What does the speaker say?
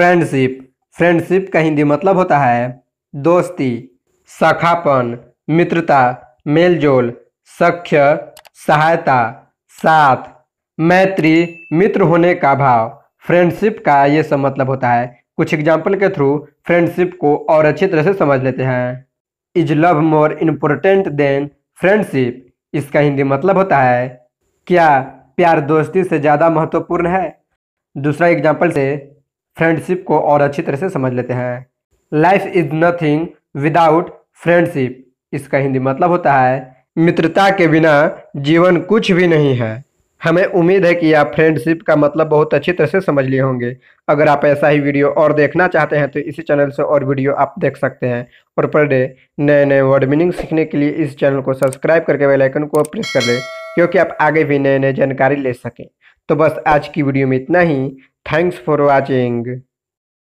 Friendship. Friendship का हिंदी मतलब होता है दोस्ती, सखापन, मित्रता, मेलजोल, सख्य, सहायता, साथ, मैत्री, मित्र होने का भाव। फ्रेंडशिप का ये सब मतलब होता है। कुछ एग्ज़ाम्पल के थ्रू फ्रेंडशिप को और अच्छी तरह से समझ लेते हैं। Is love more important than friendship इसका हिंदी मतलब होता है, क्या प्यार दोस्ती से ज़्यादा महत्वपूर्ण है? दूसरा एग्ज़ाम्पल से फ्रेंडशिप को और अच्छी तरह से समझ लेते हैं। Life is nothing without friendship इसका हिंदी मतलब होता है, मित्रता के बिना जीवन कुछ भी नहीं है। हमें उम्मीद है कि आप फ्रेंडशिप का मतलब बहुत अच्छी तरह से समझ लिए होंगे। अगर आप ऐसा ही वीडियो और देखना चाहते हैं तो इसी चैनल से और वीडियो आप देख सकते हैं। और पर डे नए नए वर्ड मीनिंग सीखने के लिए इस चैनल को सब्सक्राइब करके बेल आइकन को प्रेस कर लें, क्योंकि आप आगे भी नए नए जानकारी ले सकें। तो बस आज की वीडियो में इतना ही। Thanks for watching